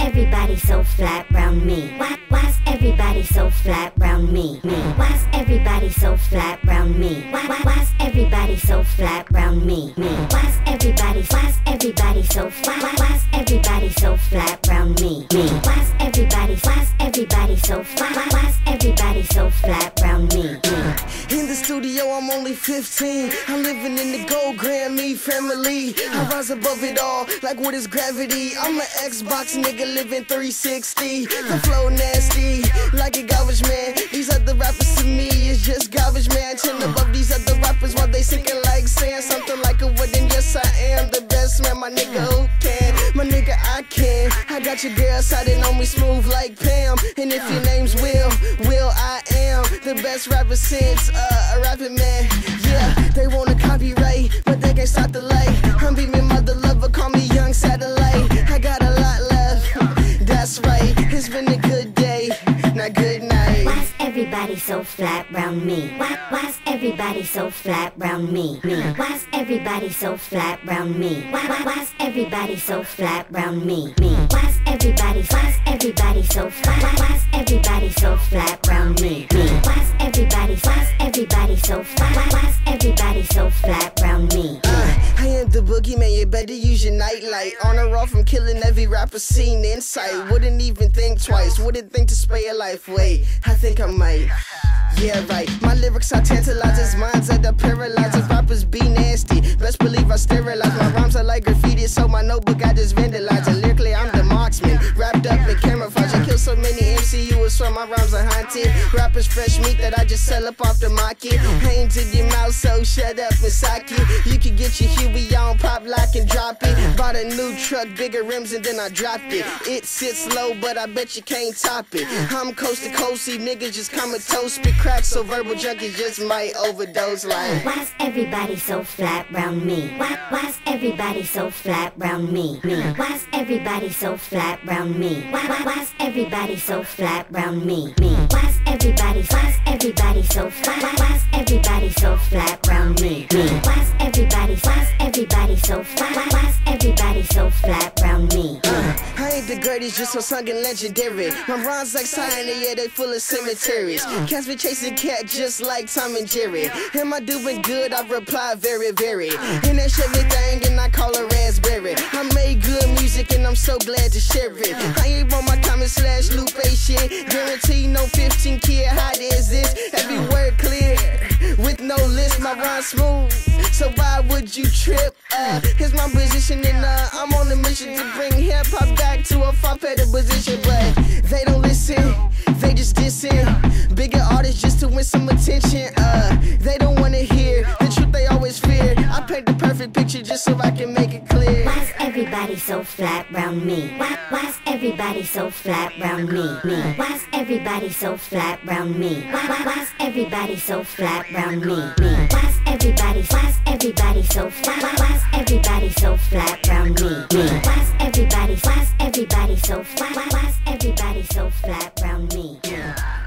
everybody so flat round me? Why, why's everybody so flat round me? Me. Why's everybody so flat round me? Why, why, why's everybody so flat round me? Me. Why's everybody, why's everybody so flat? Why, why's everybody so flat Studio, I'm only 15. I'm living in the gold Grammy family. I rise above it all, like what is gravity? I'm an Xbox nigga living 360. The flow nasty, like a garbage man. These other rappers to me is just garbage man. Chill above these other rappers while they sinking like sand. Something like a wooden, yes, I am the best man. My nigga, who can? My nigga, I can. I got your girl siding on me smooth like Pam. And if your name's Will, Will, best rapper since uh, a rapping man. Yeah, they wanna copyright, but they can't stop the light. I'm beaming mother lover, call me young satellite. I got a lot left, that's right. It's been a good day, not good night. Everybody so flat round me? Why, why's everybody so flat round me? Me. Why's everybody so flat round me? Why, why, why's everybody so flat round me? Me. Why's everybody, why's everybody so flat? Why, why's everybody so flat round me? Me. Why's everybody, why's everybody so flat? Why, why's everybody so flat round me? Uh, I am the boogeyman, you better use your nightlight. On or off, I'm killing every rapper seen in sight. Wouldn't even think twice, wouldn't think to spare your life. Wait, I think I might. Yeah, right. My lyrics are tantalizers, minds are the paralyzers. Rappers be nasty, best believe I sterilize. My rhymes are like graffiti, so my notebook I just vandalize. And lyrically, I'm the marksman, wrapped up in camouflage. I kill so many MC, you would swear my rhymes are haunted. Rappers fresh meat that I just sell up off the market. Hands in your mouth, shut up and it. You can get your Huey on, pop lock and drop it. Bought a new truck, bigger rims, and then I dropped it. It sits low, but I bet you can't top it. I'm coast to coast, see niggas just comatose, spit crack, so verbal junkies just might overdose like. Why's everybody so flat round me? Why, why's everybody so flat round me? Me. Why's everybody so flat round me? Why, why, why's everybody so flat round me? Me. Why's everybody, why's everybody so flat? Why, why's everybody so flat round me? Me. Why's everybody, why's everybody so flat? Why, why's everybody so flat round me? Uh, I ain't the greatest, just so sung and legendary. My rhymes like Science, yeah, they full of cemeteries. Cats been chasing cat just like Tom and Jerry. Am I doing good? I reply very, very. And that Chevy thing, and I call her raspberry. I made good music, and I'm so glad to share it. I ain't on my comment slash Lupe shit. Guarantee no 15 kid, how my rhyme smooth. So why would you trip? Uh, here's my position, and uh, I'm on a mission to bring hip hop back to a far better position. But they don't listen, they just dissing. Bigger artists just to win some attention. Uh, picture just so I can make it clear. Why's everybody so flat round me? Why, why's everybody so flat round me? Me. Why's everybody so flat round me? Why, why, why's everybody so flat round me? Me. Why's everybody, why's everybody so flat? Why, why's everybody so flat round me? Me. Why's everybody, why's everybody so flat? Why, why's everybody so flat round me? Me.